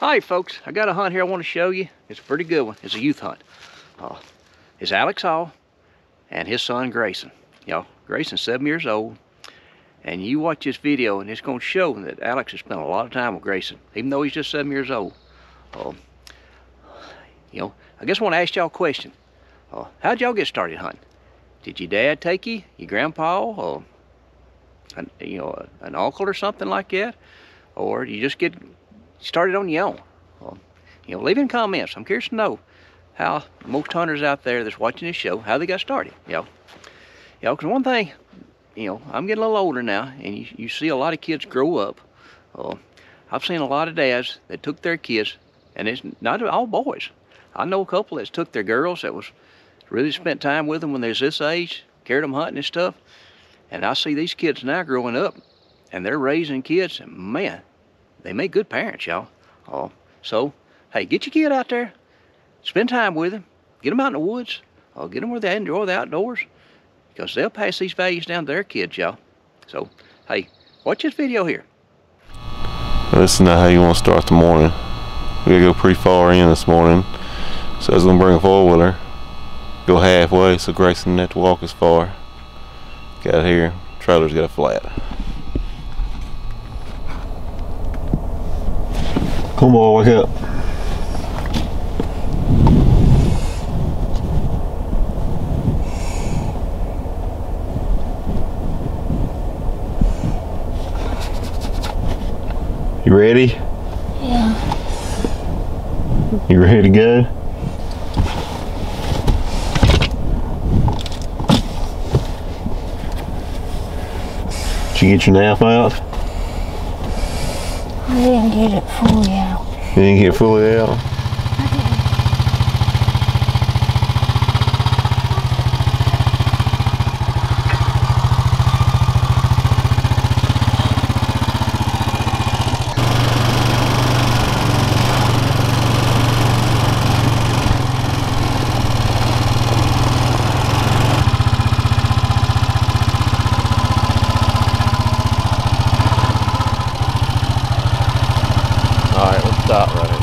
Hi folks, I got a hunt here I want to show you. It's a pretty good one. It's a youth hunt. Uh, it's Alex Hall and his son Greyson. Y'all, Greyson's seven years old. And you watch this video and it's going to show that Alex has spent a lot of time with Greyson, even though he's just seven years old. Uh, you know, I guess I want to ask y'all a question. Uh, how'd y'all get started hunting? Did your dad take you, your grandpa, or an, you know, an uncle or something like that? Or you just get started on your own? Well, you know, leave in comments. I'm curious to know how most hunters out there that's watching this show, how they got started, you know. You know, one thing, you know, I'm getting a little older now, and you, you see a lot of kids grow up. Uh, I've seen a lot of dads that took their kids, and it's not all boys. I know a couple that took their girls that was really spent time with them when they was this age, carried them hunting and stuff. And I see these kids now growing up, and they're raising kids, and man, they make good parents, y'all. Oh, so, hey, get your kid out there, spend time with them, get them out in the woods, get them where they enjoy the outdoors, because they'll pass these values down to their kids, y'all. So, hey, watch this video here. This is not how you want to start the morning. We gotta go pretty far in this morning. So I was gonna bring a four wheeler. Go halfway so Greyson didn't have to walk as far. Got here. Trailer's got a flat. Come on, wake up. You ready? Yeah. You ready to go? Did you get your nap out? Get it fully out. You didn't get fully out? Alright, let's stop right here.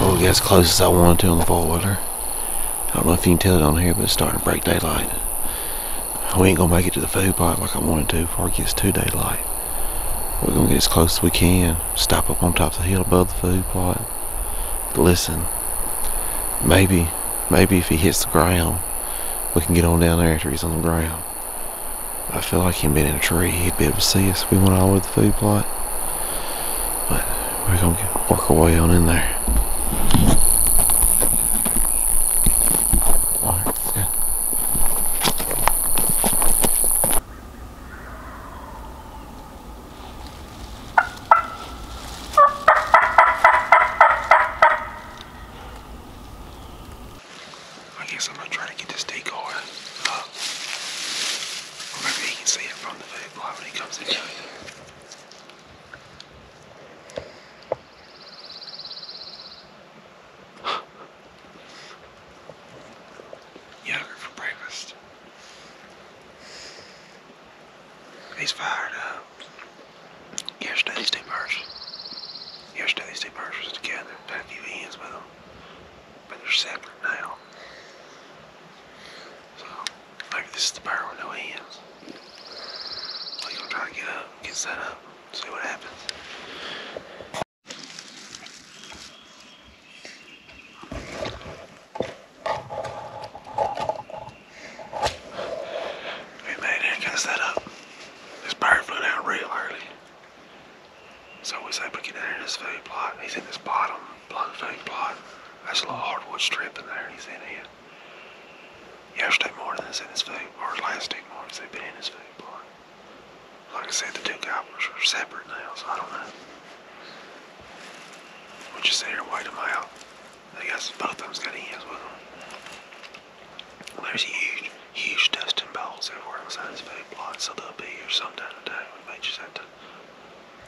Well, we got as close as I wanted to on the four wheeler. I don't know if you can tell it on here, but it's starting to break daylight. We ain't gonna make it to the food plot like I wanted to before it gets too daylight. We're gonna get as close as we can, stop up on top of the hill above the food plot. Listen, maybe, maybe if he hits the ground, we can get on down there after he's on the ground. I feel like he'd been in a tree, he'd be able to see us if we went all over the food plot. But we're gonna get, work our way on in there. Alright, let's go. I guess I'm gonna try to get this decoy up. Or maybe he can see it from the food plot when he comes in. Yogurt for breakfast. He's fired up. Yesterday these two birds. Yesterday these two birds was together. Had a few hens with them. But they're separate now. So maybe this is the pair with no hens. We're gonna try to get up, get set up, see what happens. We made it, got set up. This bird flew down real early. So we say we get in this food plot. He's in this bottom below the food plot. There's a little hardwood strip in there and he's in it. Yesterday in his food, or last day morning they've been in his food plot. Like I said, the two gobblers are separate now, so I don't know. We'll just sit here and wait them out. I guess both of them's got hens with them. There's huge, huge dusting bowls everywhere inside his food plot, so they'll be here sometime today. We may just have to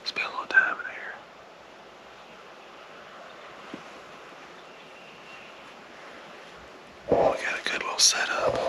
spend a little time in here. We got a good little setup.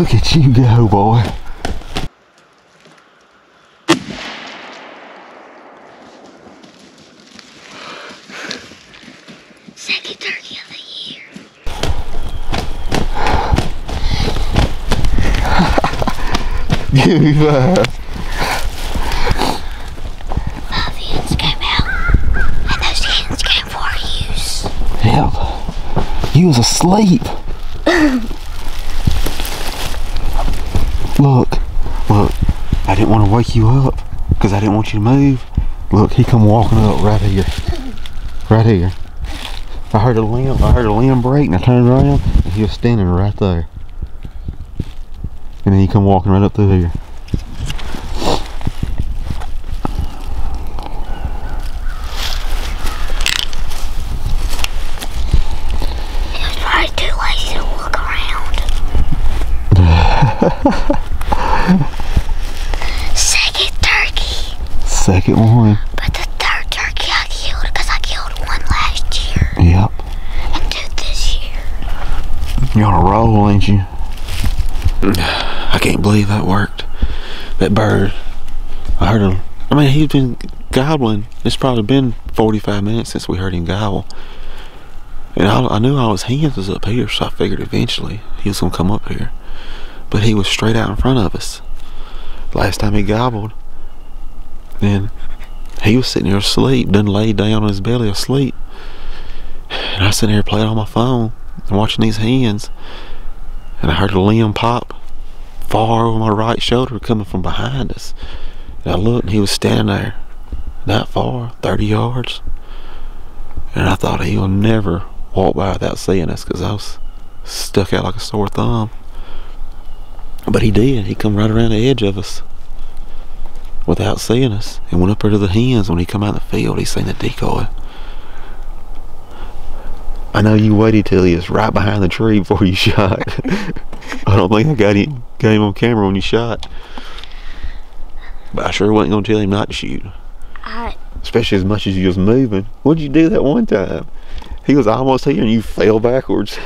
Look at you go, boy. Second turkey of the year. Give me five. Both hens came out, and those hens came for use. Yep. You was asleep. look, look. I didn't want to wake you up because I didn't want you to move. Look, he come walking up right here. Right here. I heard a limb. I heard a limb break, and I turned around, and he was standing right there. And then he come walking right up through here. He was probably too lazy to look around. Second turkey. Second one. But the third turkey I killed because I killed one last year Yep. and two this year. You're on a roll, ain't you? I can't believe that worked. That bird. I heard him. I mean, he's been gobbling. It's probably been 45 minutes since we heard him gobble. And I, I knew all his hands was up here, so I figured eventually he was going to come up here. But he was straight out in front of us. Last time he gobbled, then he was sitting there asleep, done laid down on his belly asleep. And I sitting there playing on my phone and watching these hands. And I heard a limb pop far over my right shoulder coming from behind us. And I looked and he was standing there not far, 30 yards. And I thought he will never walk by without seeing us because I was stuck out like a sore thumb. But he did. He come right around the edge of us without seeing us and went up there to the hens. When he come out in the field, he seen the decoy. I know you waited till he was right behind the tree before you shot. I don't think I got him, got him on camera when you shot. But I sure wasn't gonna tell him not to shoot. I Especially as much as you was moving. What'd you do that one time? He was almost here and you fell backwards.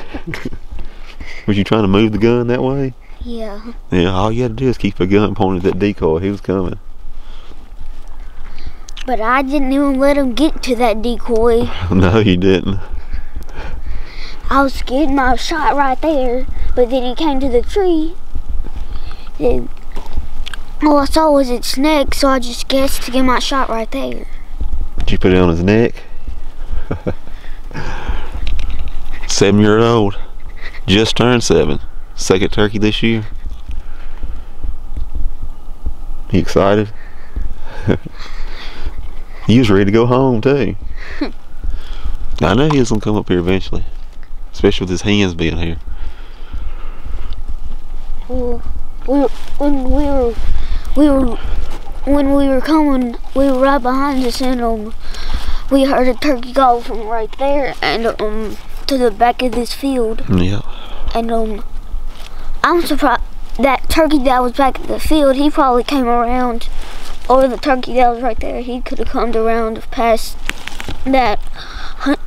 was you trying to move the gun that way? yeah. Yeah, all you had to do is keep a gun pointed at that decoy. He was coming. But I didn't even let him get to that decoy. no, you didn't. I was getting my shot right there. But then he came to the tree. And all I saw was its neck, so I just guessed to get my shot right there. Did you put it on his neck? seven year old. Just turned seven. Second turkey this year. You excited? he was ready to go home too. I know he was gonna come up here eventually. Especially with his hands being here. Well, we when we were, we were, when we were coming, we were right behind us, and um, we heard a turkey call from right there, and um, to the back of this field, Yeah. and um, I'm surprised that turkey that was back in the field, he probably came around, or the turkey that was right there, he could have come around past that hunt,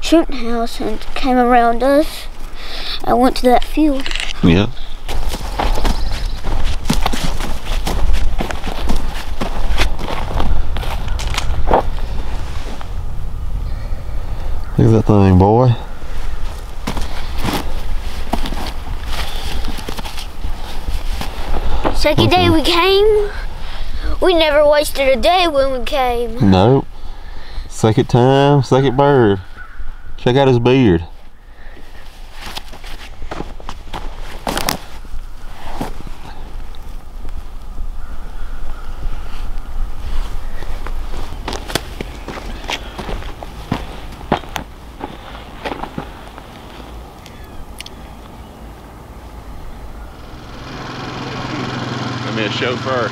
shooting house and came around us, and went to that field. Yeah. Look at that thing, boy. Second day we came. We never wasted a day when we came. Nope. Second time, second bird. Check out his beard. I'm a chauffeur.